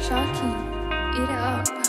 Shocking! eat it up.